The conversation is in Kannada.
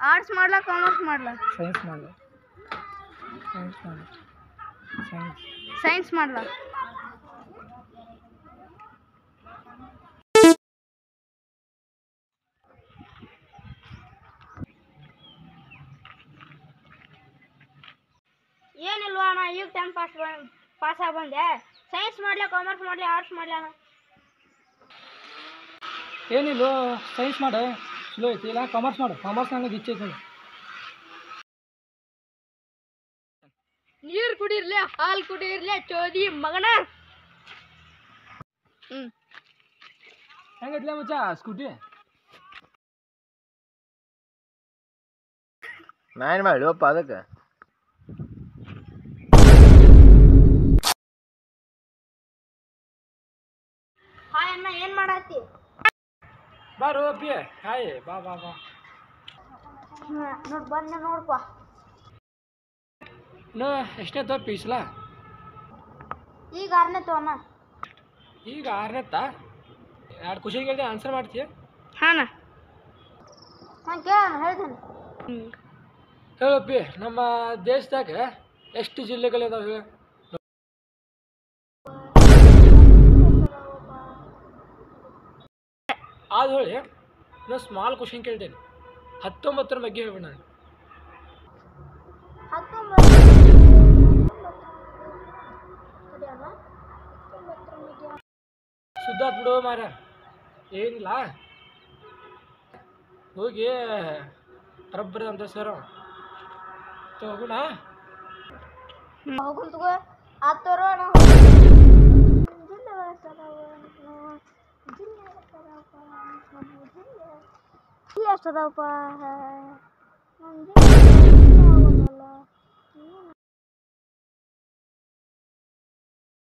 ಆರ್ಟ್ಸ್ ಮಾಡ್ಲಾ ಕಾಮರ್ಸ್ ಮಾಡ್ಲಾ? ಸೈನ್ಸ್ ಮಾಡಲ. ಸೈನ್ಸ್ ಮಾಡಲ. ಸೈನ್ಸ್ ಸೈನ್ಸ್ ಮಾಡ್ಲಾ? ಏನಿಲ್ವಾ ಅಣ್ಣ ಈಗ ಟೈಮ್ ಪಾಸ್ ಪಾಸ್ ಆಗಿ ಬಂದೆ. ಸೈನ್ಸ್ ಮಾಡ್ಲಾ ಕಾಮರ್ಸ್ ಮಾಡಲಿ ಆರ್ಟ್ಸ್ ಮಾಡ್ಲಾ ಅಣ್ಣ? ಏನಿಲ್ಲ ಸೈನ್ಸ್ ಮಾಡು. ಸ್ಲೋ ಐತಿ. ಇಲ್ಲ ಕಾಮರ್ಸ್ ಮಾಡು. ಕಾಮರ್ಸ್ ನಂಗೆ ಇಚ್ಛೆ ಐತಿ ನೀರು ಕುಡಿರ್ಲಿ ಹಾಲು ಕುಡಿರ್ಲಿ ಚೋದಿ ಮಗನ. ಹ್ಞೂ ಹೆಂಗೈತ್ಲೆ ಮಚ್ಚ ಸ್ಕೂಟಿ? ನಾ ಏನು ಮಾಡಿವಪ್ಪ ಅದಕ್ಕೆ. ಹಾಯ್ ಅಣ್ಣ ಏನು ಮಾಡತ್ತಿ? ಬಾ ಅಪ್ಪಿ ಹಾಯ್ ಬಾ ಬಾ. ಬಾ ನೋಡಿ ಬಂದೆ ನೋಡ್ಪ ನೋ ಎಷ್ಟೇ ತೋ ಪೀಸ್ಲ? ಈಗ ಆರನೇ ತೋಣ ಈಗ ಆರನೇತ್ತ? ಎರಡು ಖುಷಿ ಕೇಳಿದೆ ಆನ್ಸರ್ ಮಾಡ್ತೀಯ? ಹಾಂ ಹಾಂ ಕೇಳೋಣ ಹೇಳ್ತೇನೆ. ಹೇಳಪ್ಪಿ ನಮ್ಮ ದೇಶದಾಗ ಎಷ್ಟು ಜಿಲ್ಲೆಗಳಿದಾವೆ? ಅದು ಹೇಳಿ ನಾನು ಸ್ಮಾಲ್ ಕ್ವಶನ್ ಕೇಳ್ತೇನೆ. ಹತ್ತೊಂಬತ್ತರ ಬಗ್ಗೆ ಹೇಳ್ಬೇಡ ನಾನು. ಸುದ್ದಾತ್ ಬಿಡು ಮಾರ ಏನಿಲ್ಲ. ಹೋಗಿ ರಬ್ಬರ್ ಅಂತ ಸರ್ ತಗೋಣ ಹೋಗುನ್ esta da barra.